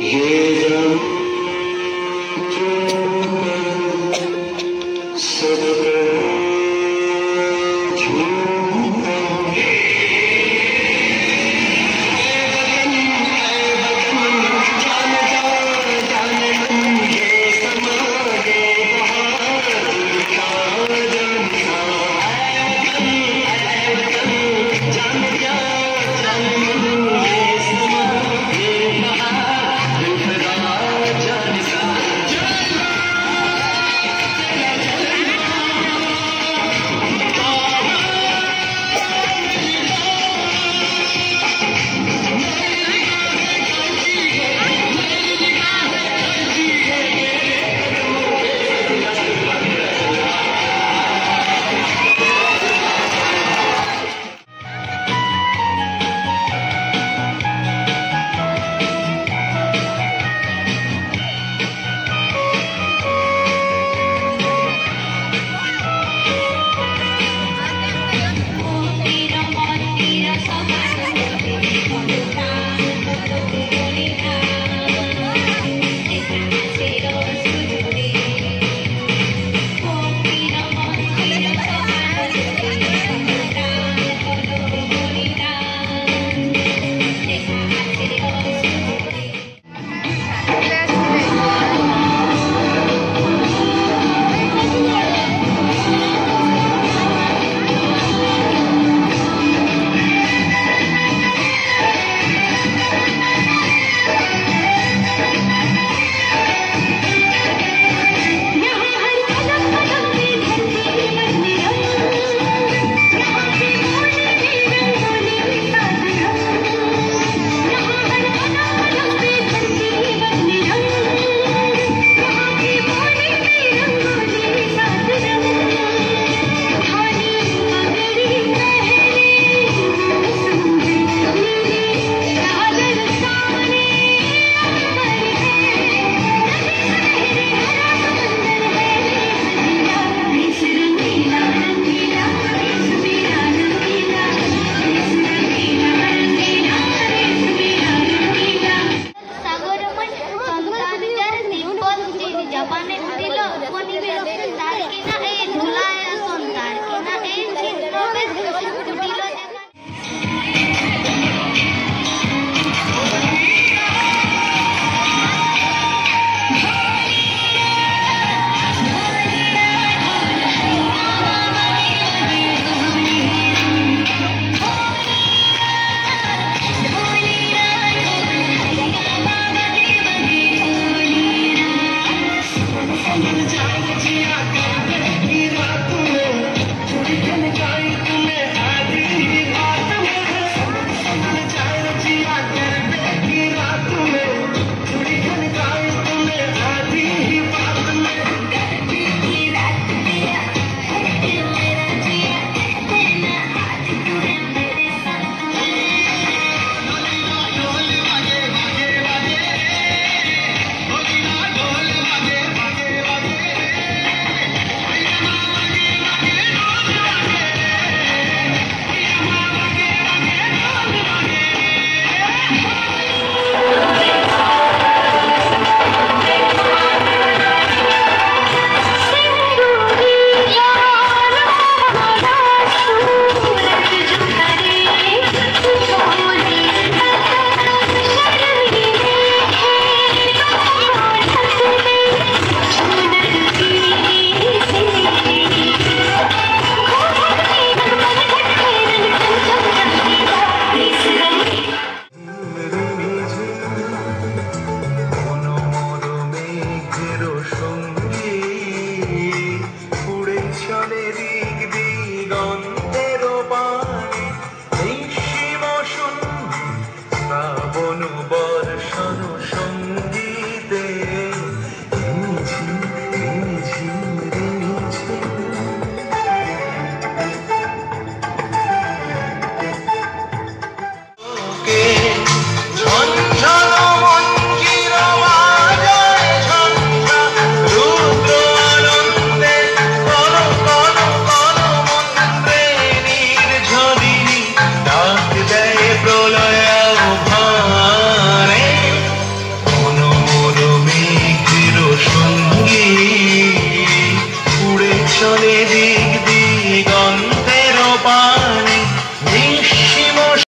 ये Lola.